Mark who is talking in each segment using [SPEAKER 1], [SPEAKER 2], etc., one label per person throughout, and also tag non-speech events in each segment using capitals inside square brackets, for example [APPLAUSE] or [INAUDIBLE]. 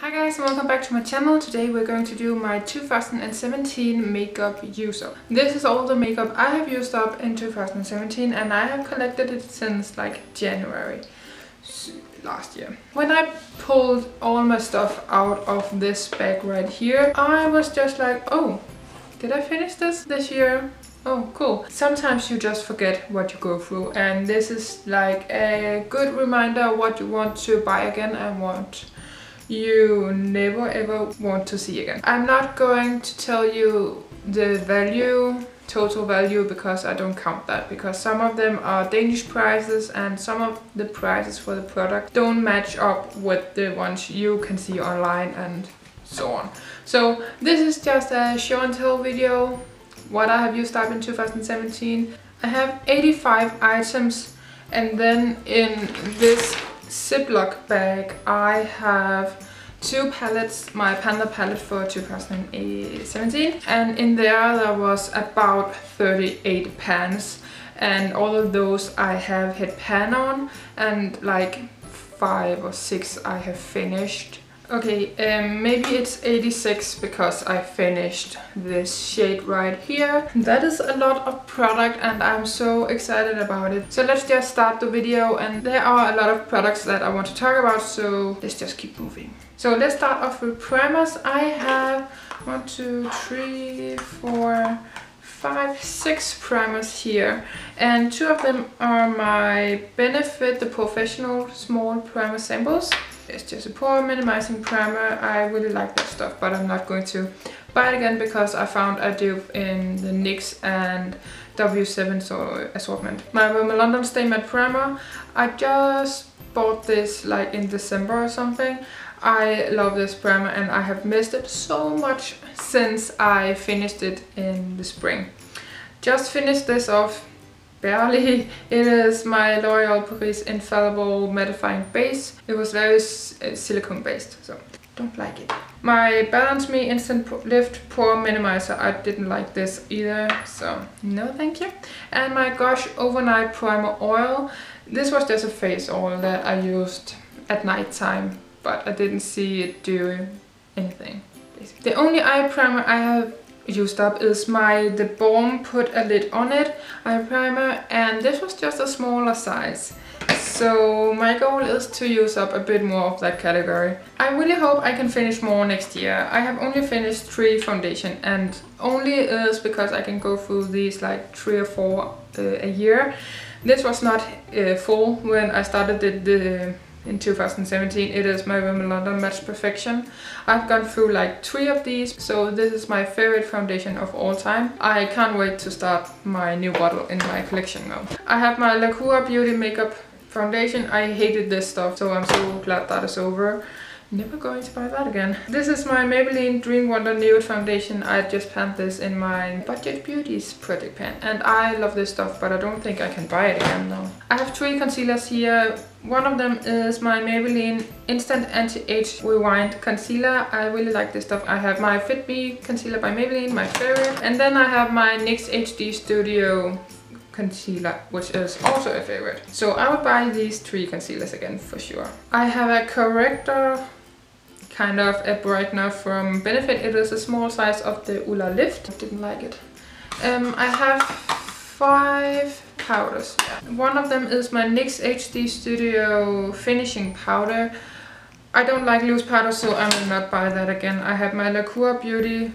[SPEAKER 1] Hi guys and welcome back to my channel. Today we're going to do my 2017 makeup use up. This is all the makeup I have used up in 2017 and I have collected it since like January last year. When I pulled all my stuff out of this bag right here, I was just like, oh, did I finish this this year? Oh, cool. Sometimes you just forget what you go through and this is like a good reminder what you want to buy again and what you never ever want to see again. I'm not going to tell you the value total value because I don't count that because some of them are Danish prices and some of the prices for the product don't match up with the ones you can see online and so on. So this is just a show and tell video what I have used up in 2017. I have 85 items and then in this Ziploc bag. I have two palettes, my Pan that palette for 2017 and in there there was about 38 pans and all of those I have hit pan on and like five or six I have finished Okay, um, maybe it's 86 because I finished this shade right here. That is a lot of product and I'm so excited about it. So let's just start the video and there are a lot of products that I want to talk about so let's just keep moving. So let's start off with primers. I have one, two, three, four, five, six primers here and two of them are my Benefit the POREfessional Small Primer Samples it's just a pore minimizing primer. I really like that stuff, but I'm not going to buy it again because I found a dupe in the NYX and W7 so assortment. My London Stay Matte Primer. I just bought this like in December or something. I love this primer and I have missed it so much since I finished it in the spring. Just finished this off barely. It is my L'Oreal Paris Infallible Mattifying Base. It was very uh, silicone based, so don't like it. My Balance Me Instant Lift Pore Minimizer, I didn't like this either, so no thank you. And my Gosh Overnight Primer Oil. This was just a face oil that I used at night time, but I didn't see it do anything. The only eye primer I have used up is my The Balm Put a Lid on It eye primer and this was just a smaller size. So my goal is to use up a bit more of that category. I really hope I can finish more next year. I have only finished three foundation and only is because I can go through these like three or four uh, a year. This was not uh, full when I started the, the in 2017. It is my Rimmel London Match Perfection. I've gone through like three of these, so this is my favorite foundation of all time. I can't wait to start my new bottle in my collection now. I have my Lacura Beauty Makeup Foundation. I hated this stuff, so I'm so glad that is over. Never going to buy that again. This is my Maybelline Dream Wonder Nude Foundation. I just panned this in my Budget Beauties project pan. And I love this stuff, but I don't think I can buy it again now. I have three concealers here. One of them is my Maybelline Instant Anti-Age Rewind Concealer. I really like this stuff. I have my Fit Me Concealer by Maybelline, my favorite. And then I have my NYX HD Studio concealer, which is also a favorite. So I would buy these three concealers again for sure. I have a corrector kind of a brightener from Benefit. It is a small size of the Ooh La Lift. I didn't like it. Um, I have five powders. One of them is my NYX HD Studio Finishing Powder. I don't like loose powder, so I will not buy that again. I have my Lacura Beauty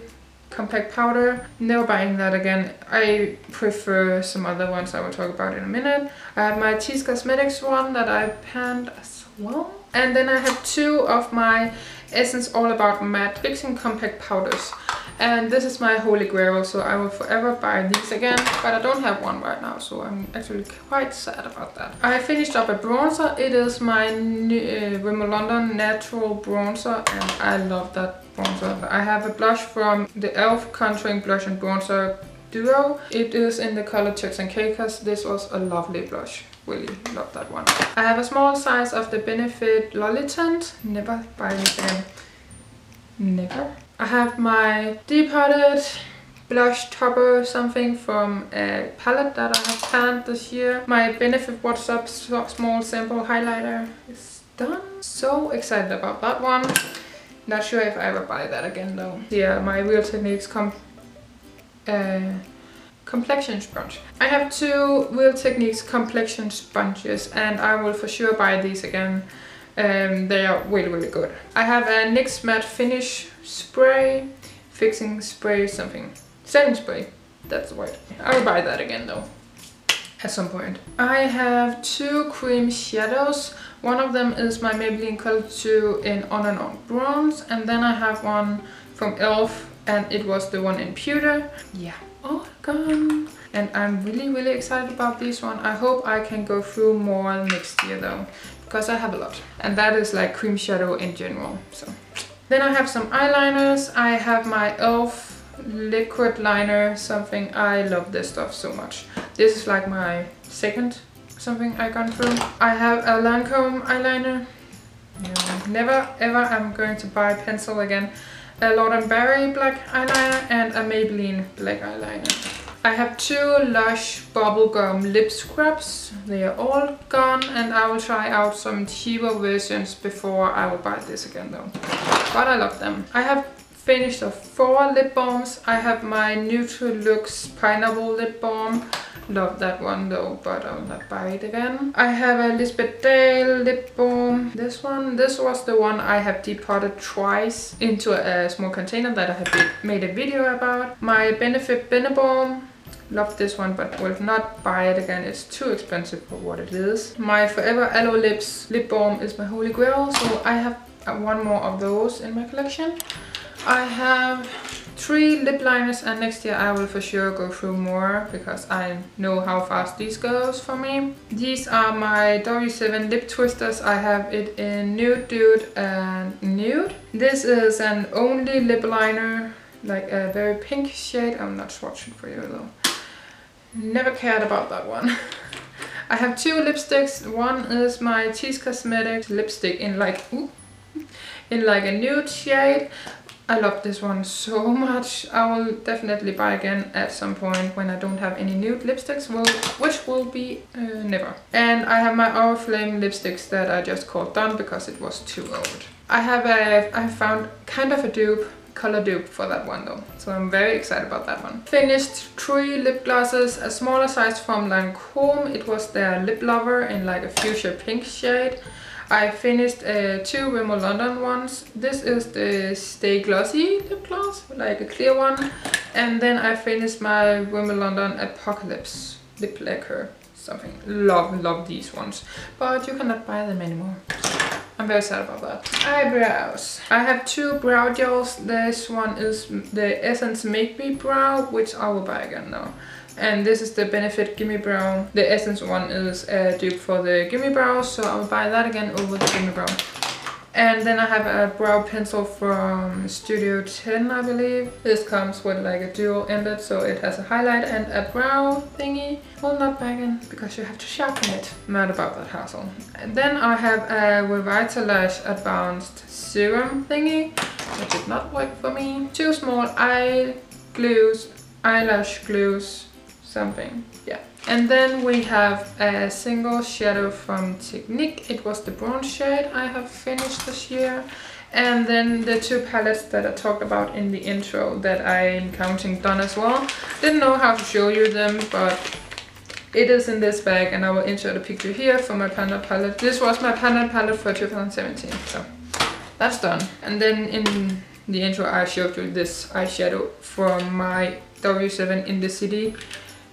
[SPEAKER 1] compact powder. Never buying that again. I prefer some other ones I will talk about in a minute. I have my Tease Cosmetics one that I panned as well. And then I have two of my Essence All About Matte Fixing Compact Powders. And this is my holy grail, so I will forever buy these again. But I don't have one right now, so I'm actually quite sad about that. I finished up a bronzer. It is my uh, Rimmel London Natural Bronzer, and I love that bronzer. I have a blush from the e.l.f. Contouring Blush and Bronzer Duo. It is in the color Turks and Caicos. This was a lovely blush really love that one. I have a small size of the Benefit Lolly. Never buy it again. Never. I have my Depotted blush topper something from a palette that I have planned this year. My Benefit What's Up small sample highlighter is done. So excited about that one. Not sure if I ever buy that again though. Yeah, my Real Techniques com uh, complexion sponge. I have two Real Techniques complexion sponges and I will for sure buy these again. Um, they are really really good. I have a NYX Matte Finish Spray, Fixing Spray something. Setting Spray, that's the word. I will buy that again though at some point. I have two cream shadows. One of them is my Maybelline Color Tattoo in On and On Bronze and then I have one from e.l.f. and it was the one in Pewter. Yeah, all gone. And I'm really really excited about this one. I hope I can go through more next year though because I have a lot. And that is like cream shadow in general. So Then I have some eyeliners. I have my e.l.f liquid liner something i love this stuff so much this is like my second something i gone through i have a lancome eyeliner no, never ever i'm going to buy pencil again a Lord & Berry black eyeliner and a Maybelline black eyeliner I have two Lush bubblegum lip scrubs. They are all gone and I will try out some cheaper versions before I will buy this again though. But I love them. I have finished of four lip balms. I have my Lux Pineapple Lip Balm. Love that one though, but I will not buy it again. I have a Elizabeth Dale lip balm. This one, this was the one I have depotted twice into a small container that I have made a video about. My Benefit Benebalm. Love this one, but will not buy it again. It's too expensive for what it is. My Forever Aloe Lips lip balm is my holy grail, so I have one more of those in my collection. I have three lip liners and next year I will for sure go through more because I know how fast these goes for me. These are my W7 lip twisters. I have it in Nude Dude and Nude. This is an only lip liner, like a very pink shade. I'm not swatching for you though. Never cared about that one. [LAUGHS] I have two lipsticks. One is my Tease Cosmetics lipstick in like, ooh, in like a nude shade. I love this one so much. I will definitely buy again at some point when I don't have any nude lipsticks, will, which will be uh, never. And I have my Oriflame lipsticks that I just called done because it was too old. I have a, I found kind of a dupe color dupe for that one though. So I'm very excited about that one. Finished three lip glosses, a smaller size from Lancome. It was their lip lover in like a fuchsia pink shade. I finished uh, two Rimmel London ones. This is the Stay Glossy lip gloss, like a clear one. And then I finished my Rimmel London Apocalypse lip lacquer something. Love, love these ones. But you cannot buy them anymore. I'm very sad about that. Eyebrows. I have two brow gels. This one is the Essence Make Me Brow, which I will buy again now. And this is the Benefit Gimme Brow. The Essence one is a dupe for the Gimme Brow, so I'll buy that again over the Gimme Brow. And then I have a brow pencil from Studio 10, I believe. This comes with like a dual ended, so it has a highlight and a brow thingy. Well, not again because you have to sharpen it. Mad about that hassle. And then I have a Revitalash Advanced Serum thingy, which did not work for me. Two small eye glues, eyelash glues, something. Yeah. And then we have a single shadow from Technic. It was the bronze shade I have finished this year. And then the two palettes that I talked about in the intro that I'm counting done as well. Didn't know how to show you them, but it is in this bag and I will insert a picture here for my Pan that palette. This was my Pan that palette for 2017, so that's done. And then in the intro I showed you this eyeshadow from my W7 in the city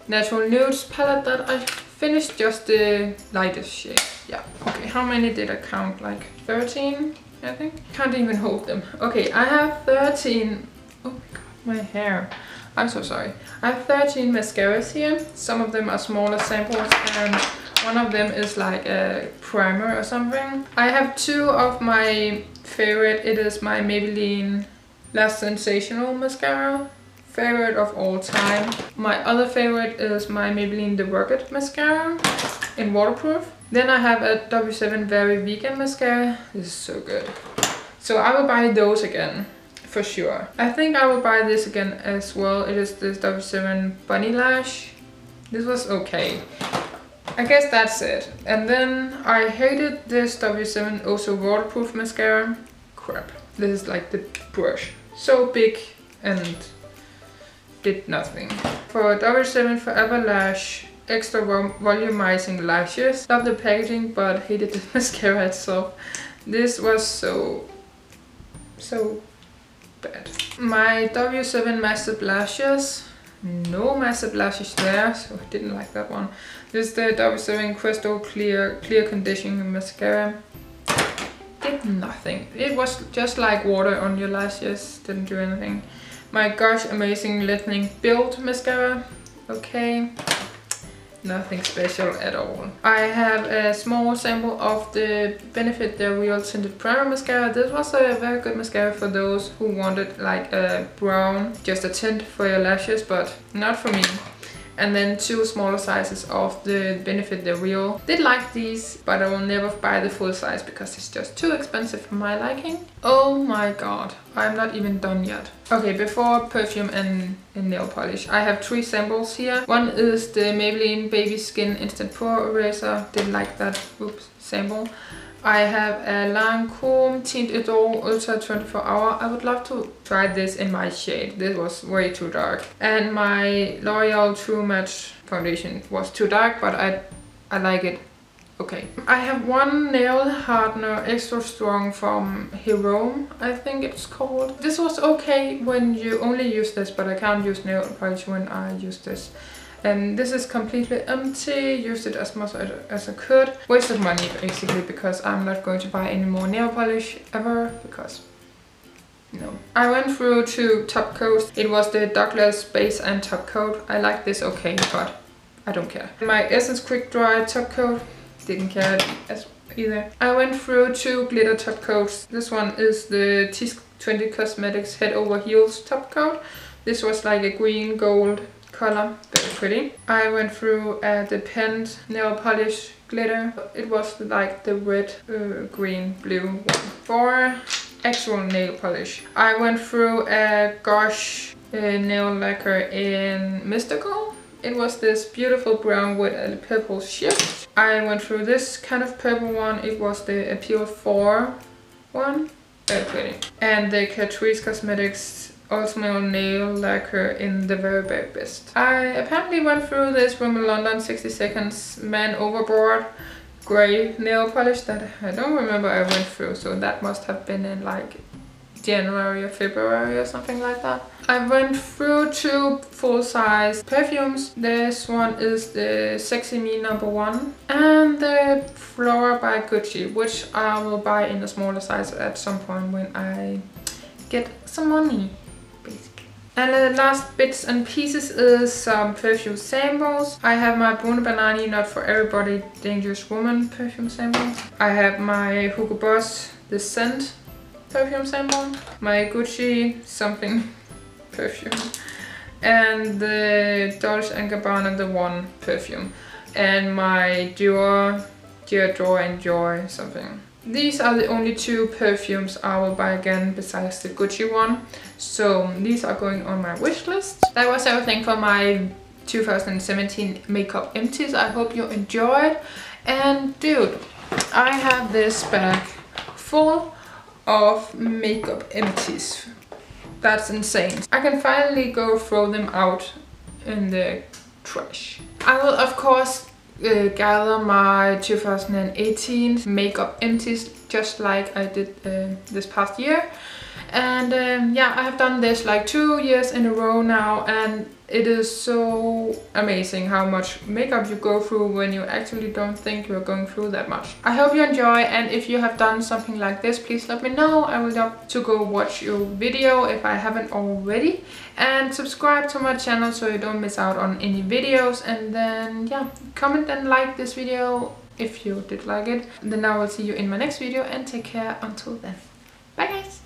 [SPEAKER 1] Natural Nudes palette that I finished just the lightest shade. Yeah. Okay, how many did I count? Like 13, I think? Can't even hold them. Okay, I have 13... Oh my god, my hair. I'm so sorry. I have 13 mascaras here. Some of them are smaller samples and one of them is like a primer or something. I have two of my favorite. It is my Maybelline Lash Sensational Mascara favorite of all time. My other favorite is my Maybelline The Rocket Mascara in waterproof. Then I have a W7 Very Vegan Mascara. This is so good. So I will buy those again for sure. I think I will buy this again as well. It is this W7 Bunny Lash. This was okay. I guess that's it. And then I hated this W7 also waterproof mascara. Crap. This is like the brush. So big and did nothing. For W7 Forever Lash Extra Volumizing Lashes. Love the packaging but hated the [LAUGHS] mascara itself. This was so, so bad. My W7 Massive Lashes. No massive lashes there, so I didn't like that one. This is the W7 Crystal Clear Clear Conditioning Mascara. Did nothing. It was just like water on your lashes, didn't do anything. My Gosh Amazing Length 'n' Build Mascara. Okay nothing special at all. I have a small sample of the Benefit the Real Tinted Primer Mascara. This was a very good mascara for those who wanted like a brown, just a tint for your lashes, but not for me and then two smaller sizes of the Benefit the Real. Did like these, but I will never buy the full size because it's just too expensive for my liking. Oh my god, I'm not even done yet. Okay, before perfume and, and nail polish, I have three samples here. One is the Maybelline Baby Skin Instant Pore Eraser. Did like that, oops, sample. I have a Lancome Teint Idole Ultra 24 Hour. I would love to try this in my shade. This was way too dark. And my L'Oreal True Match foundation was too dark, but I, I like it okay. I have one nail hardener extra strong from Hero, I think it's called. This was okay when you only use this, but I can't use nail polish when I use this. And this is completely empty, used it as much as I could. Wasted money basically because I'm not going to buy any more nail polish ever because no. I went through two top coats. It was the Douglas base and top coat. I like this okay, but I don't care. My Essence Quick Dry top coat, didn't care as either. I went through two glitter top coats. This one is the T20 Cosmetics Head Over Heels top coat. This was like a green gold color, very pretty. I went through a Depend nail polish glitter. It was like the red, uh, green, blue one. For actual nail polish, I went through a Gosh uh, nail lacquer in Mystical. It was this beautiful brown with a purple shift. I went through this kind of purple one. It was the Appeal 4 one. Very pretty. And the Catrice Cosmetics Ultimate Nail Lacquer in the very, very best. I apparently went through this Rimmel London 60 Seconds Man Overboard grey nail polish that I don't remember I went through, so that must have been in like January or February or something like that. I went through two full-size perfumes. This one is the Sexy Me number one and the Flora by Gucci, which I will buy in a smaller size at some point when I get some money. And the last bits and pieces is some perfume samples. I have my Bruno Banani Not For Everybody Dangerous Woman perfume sample. I have my Hugo Boss The Scent perfume sample. My Gucci something [LAUGHS] perfume. And the Dolce & Gabbana The One perfume. And my Dior, Dear Joy and Joy something. These are the only two perfumes I will buy again besides the Gucci one. So these are going on my wish list. That was everything for my 2017 makeup empties. I hope you enjoyed. And dude, I have this bag full of makeup empties. That's insane. I can finally go throw them out in the trash. I will of course uh, gather my 2018 makeup empties just like I did uh, this past year. And um, yeah I have done this like two years in a row now and it is so amazing how much makeup you go through when you actually don't think you're going through that much. I hope you enjoy and if you have done something like this please let me know. I would love to go watch your video if I haven't already and subscribe to my channel so you don't miss out on any videos and then yeah comment and like this video if you did like it. Then I will see you in my next video and take care until then. Bye guys!